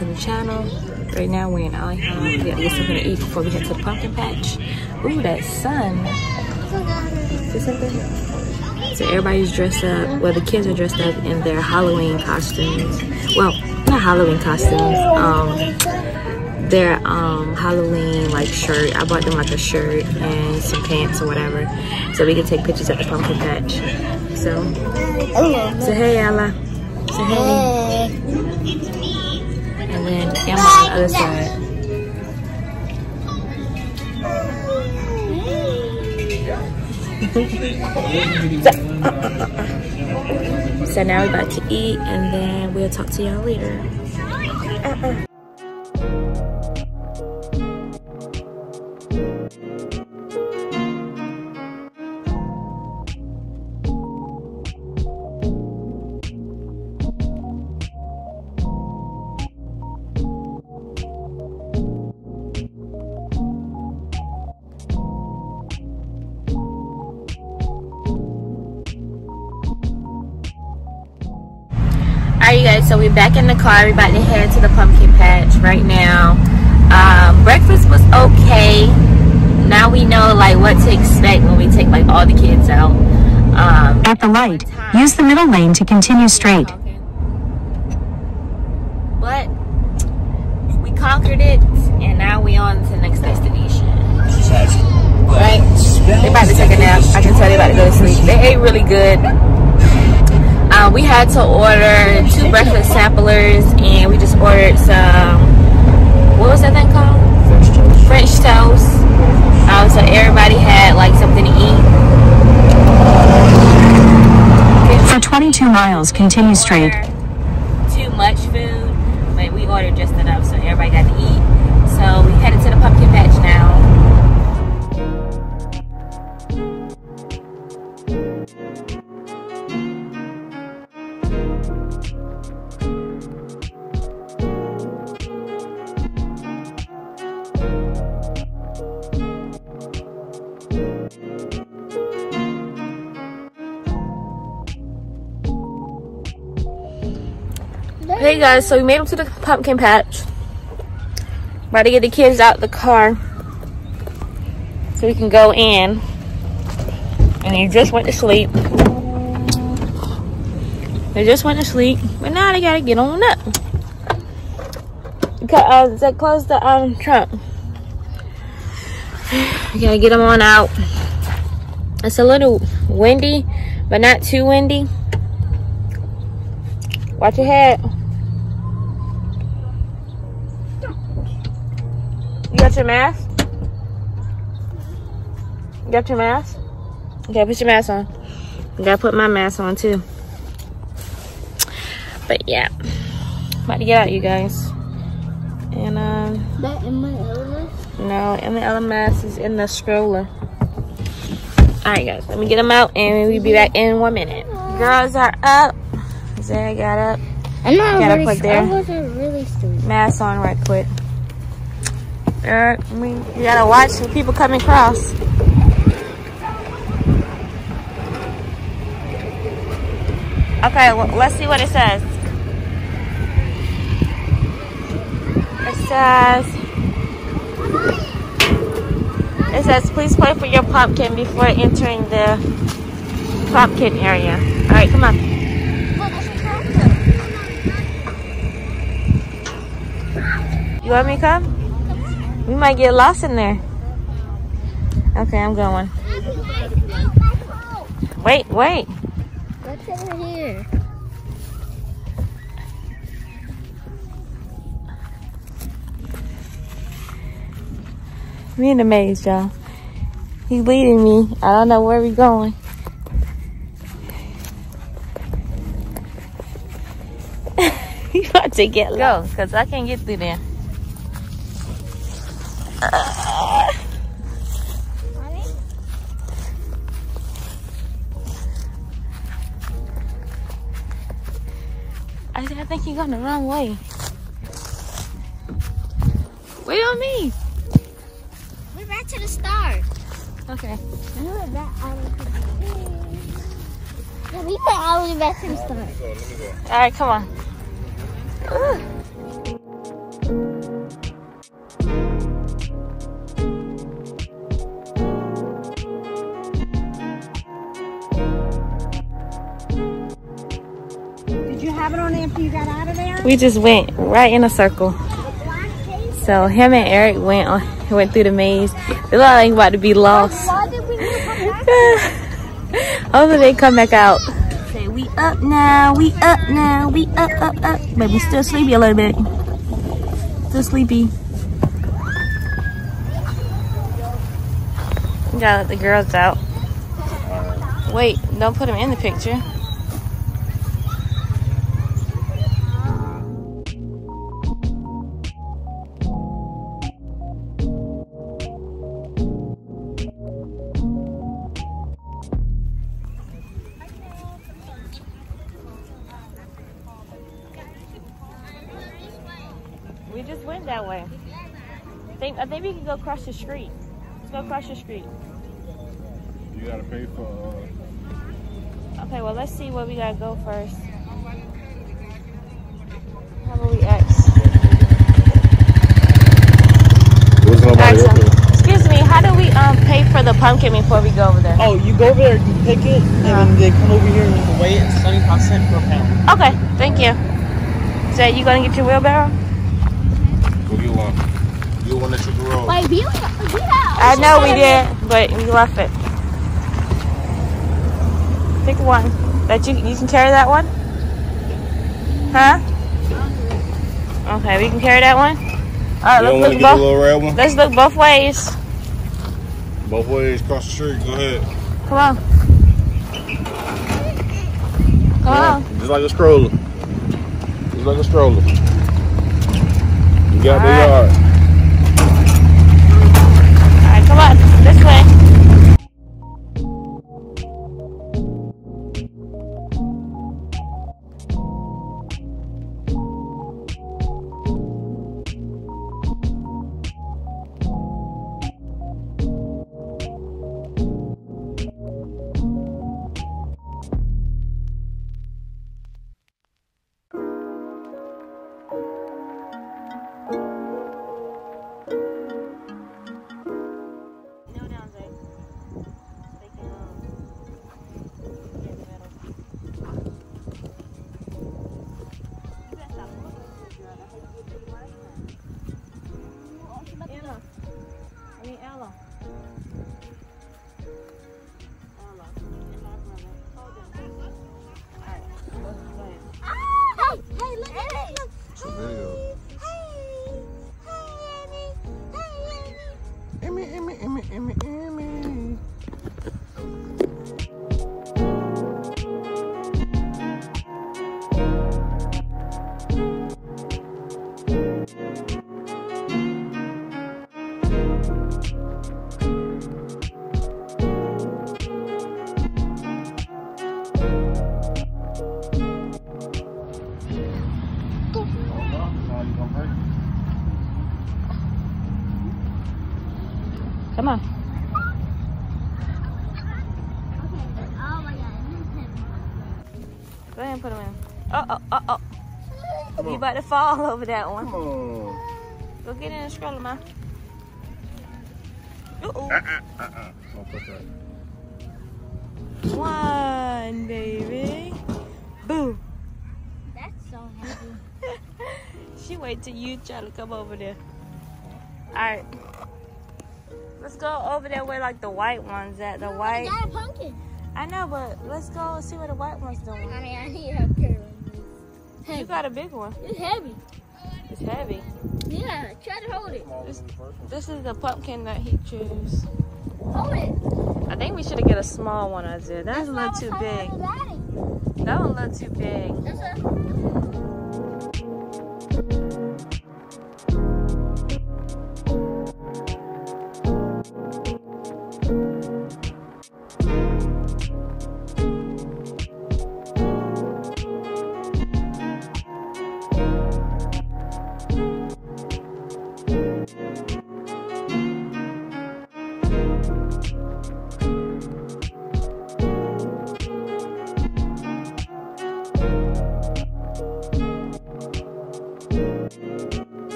to the channel. Right now we're in Allentown. We gotta get something to eat before we head to the pumpkin patch. Ooh, that sun. Is something? So everybody's dressed up. Well, the kids are dressed up in their Halloween costumes. Well, not Halloween costumes. Um, their um Halloween like shirt. I bought them like a shirt and some pants or whatever, so we can take pictures at the pumpkin patch. So, say hey, Ella. Say hey. And then Emma on the other side. So now we're about to eat and then we'll talk to y'all later. Alright uh-uh. you so we're back in the car. We're about to head to the pumpkin patch right now. Um, breakfast was okay. Now we know like what to expect when we take like all the kids out. Um, At the light, use the middle lane to continue straight. But we conquered it and now we on to the next destination. Right? They about to take a nap. I can tell they about to go to sleep. They ate really good. Uh, we had to order two breakfast samplers and we just ordered some what was that thing called? French toast. Um, so everybody had like something to eat. For 22 miles, continue straight. Too much food, but we ordered just enough so everybody got to eat. So we headed to the pumpkin patch now. Hey guys, so we made it to the pumpkin patch. About to get the kids out of the car so we can go in. And they just went to sleep. They just went to sleep, but now they gotta get on up. Uh, close the um trunk. We gotta get them on out. It's a little windy, but not too windy. Watch your head. You got your mask? You got your mask? Okay, put your mask on. I gotta put my mask on too. But yeah, about to get out, you guys. And um, That in my no, and the other mask is in the stroller. All right, guys, let me get them out, and we'll be back in one minute. Girls are up. Zara got up. I'm not Gotta really, put there. I wasn't really stupid. Mask on right quick. Er, I mean, you gotta watch the people coming across. Okay, well, let's see what it says. It says, it says, please play for your pumpkin before entering the pumpkin area. All right, come on. You want me to come? We might get lost in there. Okay, I'm going. Wait, wait. What's over here? We in the maze, y'all. He's leading me. I don't know where we going. you about to get go, cause I can't get through there. I, I think you're going the wrong way. Wait on me start. Okay. You are that out of the bathroom. Let me put all of the bathroom start. Let. Alright, come on. Did you have it on after you got out of there? We just went right in a circle. So him and Eric went on went through the maze. They look like about to be lost. Why did we need to come back? Hopefully they come back out. Say we up now, we up now, we up, up, up. But we still sleepy a little bit. Still sleepy. We gotta let the girls out. Wait, don't put them in the picture. That way. I think, I think we can go across the street. Let's go across the street. You gotta pay for. Uh, Okay, well, let's see where we gotta go first. How about we ask? there's nobody ask up them. there. Excuse me, how do we um pay for the pumpkin before we go over there? Oh, you go over there, you pick it, and then they come over here and you weigh it. It's 75 cents per pound. Okay, thank you. So you gonna get your wheelbarrow? Go get one. You that you can roll. Wait, we, we have. I know we did, but we left it. Pick one. That you you can carry that one? Huh? Okay, we can carry that one. All right, You let's look get the both. little red one? Let's look both ways. Both ways across the street. Go ahead. Come on. Come on. Just like a stroller. Just like a stroller. You got the All right. yard. Come on. This way. Me. Look. Video. Put them in. Oh, oh, oh, oh. You about to fall over that one. Come on. Go get in the stroller, ma. Uh-oh. Uh-uh, uh-uh. Don't put that. One, baby. Boo. That's so heavy. she wait till you try to come over there. Alright. Let's go over there where like the white ones at. The I white. got a pumpkin. I know, but let's go see what the white one's doing. I mean, I need a carry You got a big one. It's heavy. It's heavy. Yeah, try to hold it. This, this is the pumpkin that he chose. Hold it. I think we should get a small one, Isaiah. That's a little too big. That one a little too big.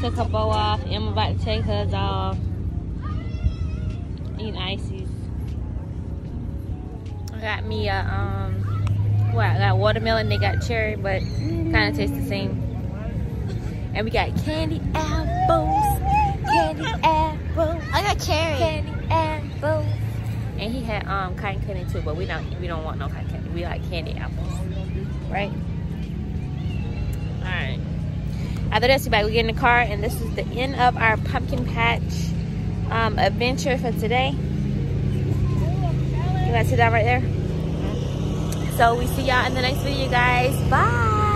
Took her bow off. Emma about to take hers off. Eating ices. I got me a um what I got watermelon, they got cherry, but kinda tastes the same. And we got candy apples. Candy apples. I got cherry. Candy apples. And he had um cotton candy too, but we don't we don't want no cotton candy. We like candy apples. Right? Alright. After this, we get in the car and this is the end of our pumpkin patch um adventure for today. You guys see that right there? So we see y'all in the next video, guys. Bye.